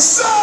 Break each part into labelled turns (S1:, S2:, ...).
S1: So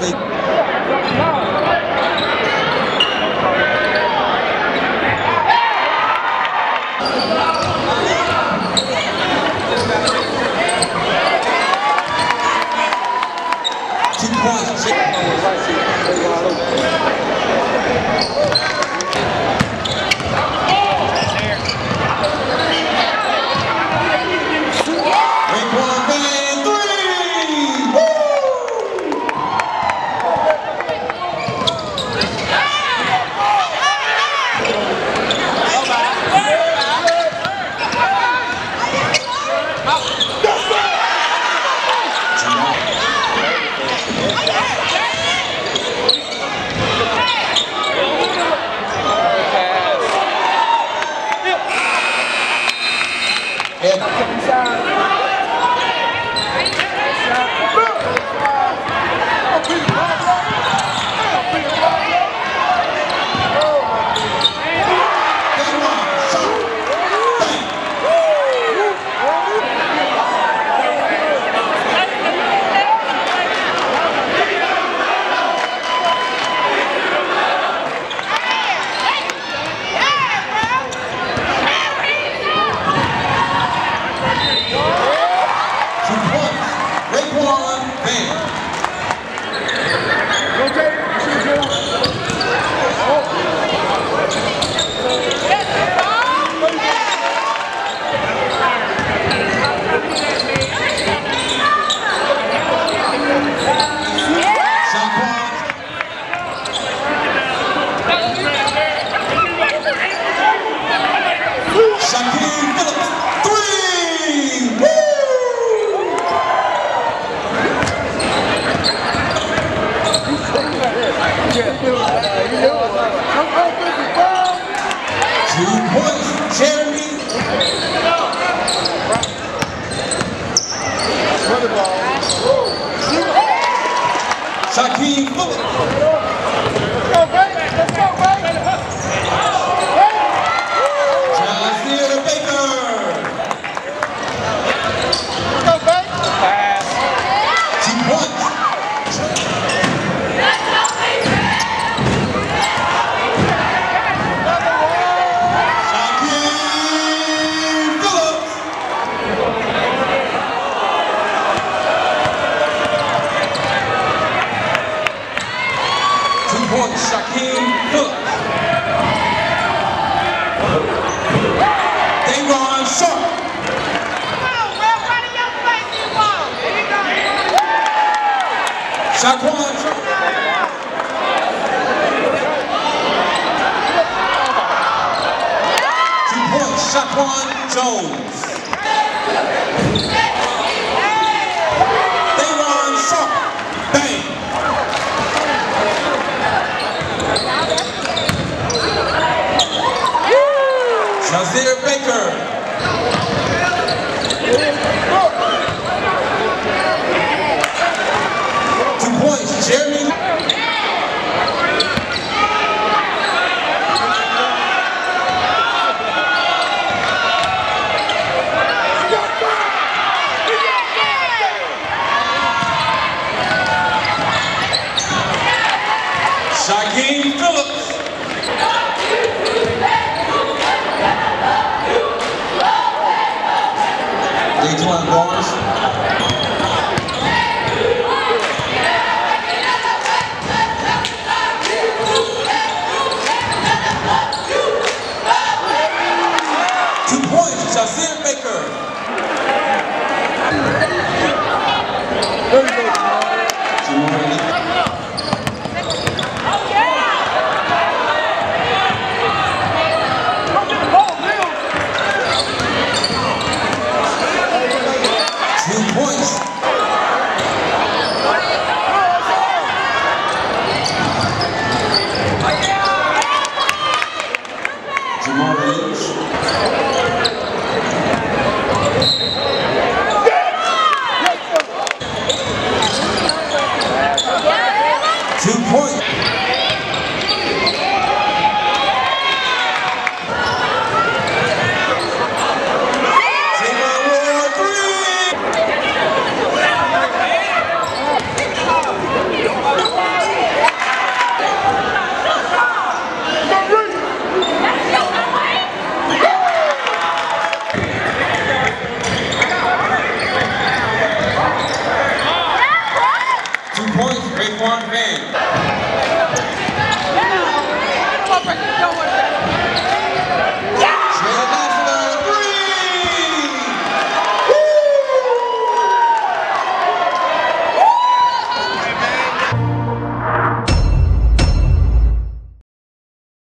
S1: tem Two points. Vamos! Fuller. Shaquem Phillips. Shaquan Sharp. Points, Shaquan Jones. Phillips. Tomorrow.